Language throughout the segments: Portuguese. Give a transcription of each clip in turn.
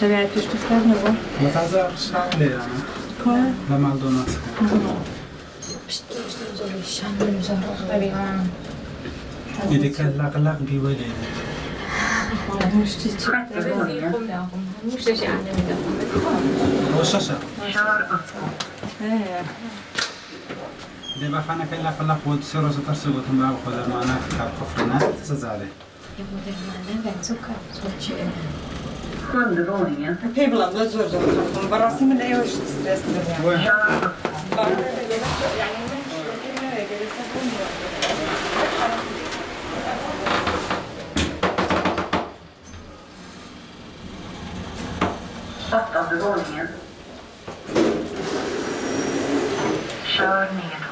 Şöyle pişmişler mi bu? Ne kadar şahane yani. Koy. Ve McDonald's. إذا كان لقلق بولد وشاشة دابا خانا كان لقلق وتسيرو سترسلو تما وخذ معنا في الحلقة فرنا تزعلي Peblam da zor zor durdum. Barası mı ne hoş stresli yani. Barada gelip yani nereye gelirse bulmuyor. Åttonde våningen. Kör ner.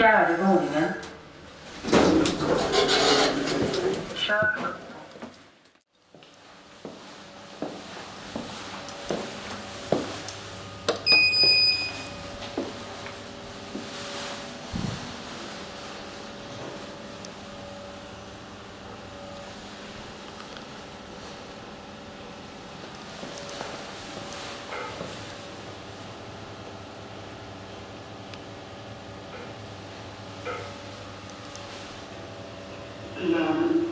第二个就是我，是哪门？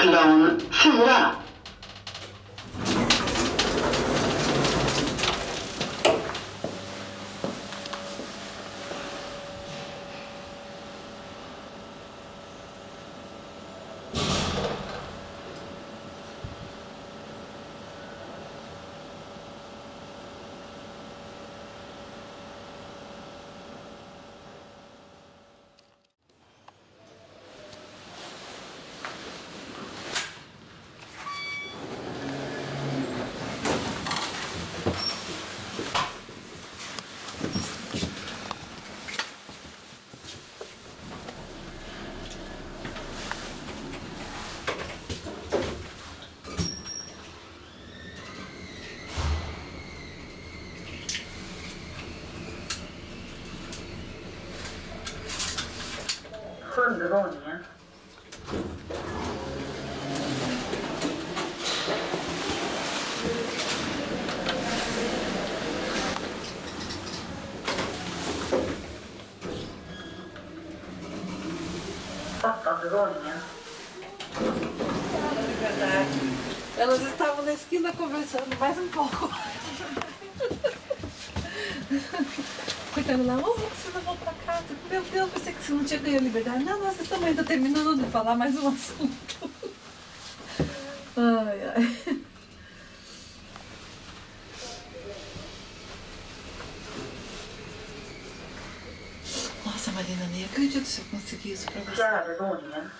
같은 경우는 수유라. Åttonde våningen. Elas estavam na esquina conversando mais um pouco. Coitado lá, ô, você não vou pra casa. Meu Deus, pensei que você não tinha ganho liberdade. Não, nós estamos ainda terminando de falar mais um assunto. Ai, ai. Nossa, Marina, nem acredito se eu conseguir isso pra você. Fjärde våningen.